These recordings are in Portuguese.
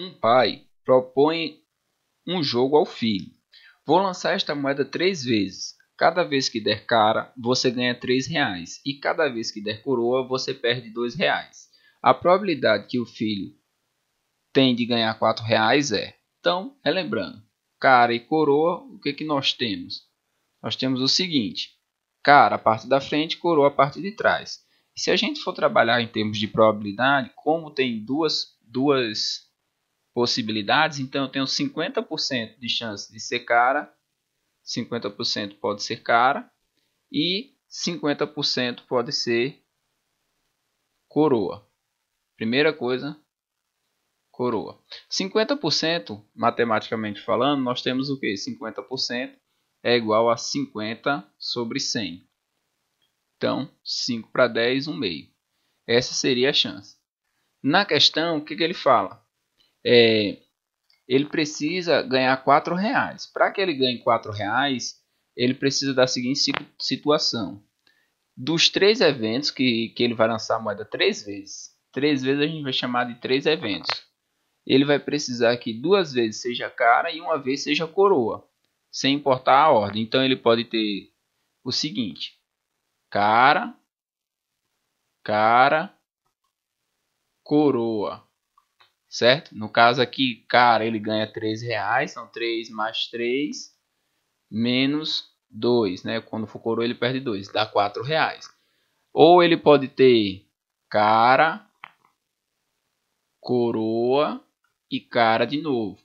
Um pai propõe um jogo ao filho. Vou lançar esta moeda três vezes. Cada vez que der cara, você ganha três reais. E cada vez que der coroa, você perde dois reais. A probabilidade que o filho tem de ganhar quatro reais é. Então, relembrando, cara e coroa, o que, que nós temos? Nós temos o seguinte: cara a parte da frente, coroa a parte de trás. Se a gente for trabalhar em termos de probabilidade, como tem duas, duas possibilidades, então eu tenho 50% de chance de ser cara, 50% pode ser cara e 50% pode ser coroa. Primeira coisa, coroa. 50%, matematicamente falando, nós temos o que? 50% é igual a 50 sobre 100. Então, 5 para 10, 1 meio. Essa seria a chance. Na questão, o que, que ele fala? É, ele precisa ganhar quatro reais. Para que ele ganhe quatro reais, ele precisa da seguinte situação: dos três eventos que, que ele vai lançar a moeda três vezes, três vezes a gente vai chamar de três eventos. Ele vai precisar que duas vezes seja cara e uma vez seja coroa, sem importar a ordem. Então ele pode ter o seguinte: cara, cara, coroa certo? No caso aqui, cara, ele ganha 3 reais, são 3 mais 3 menos 2, né? Quando for coroa ele perde 2, dá 4 reais. Ou ele pode ter cara, coroa e cara de novo.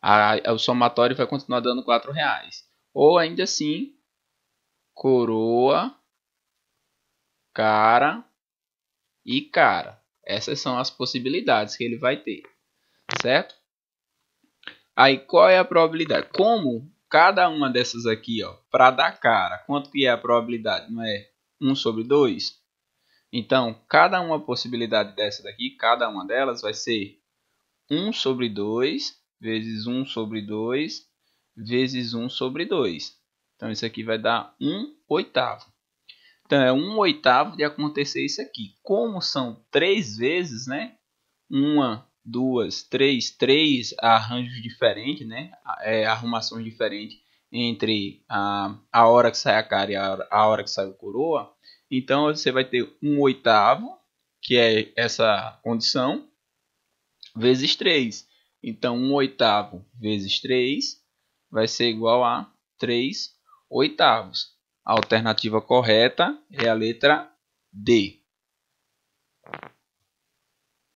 A, o somatório vai continuar dando 4 reais. Ou ainda assim, coroa, cara e cara. Essas são as possibilidades que ele vai ter, certo? Aí qual é a probabilidade? Como cada uma dessas aqui, para dar cara, quanto que é a probabilidade? Não é 1 sobre 2? Então, cada uma possibilidade dessa daqui, cada uma delas vai ser 1 sobre 2 vezes 1 sobre 2 vezes 1 sobre 2. Então, isso aqui vai dar 1 oitavo. Então é um oitavo de acontecer isso aqui. Como são três vezes, né? Uma, duas, três, três arranjos diferentes, né? É, arrumações diferentes entre a, a hora que sai a cara e a, a hora que sai o coroa. Então você vai ter um oitavo, que é essa condição, vezes 3. Então, um oitavo vezes 3 vai ser igual a 3 oitavos. A alternativa correta é a letra D.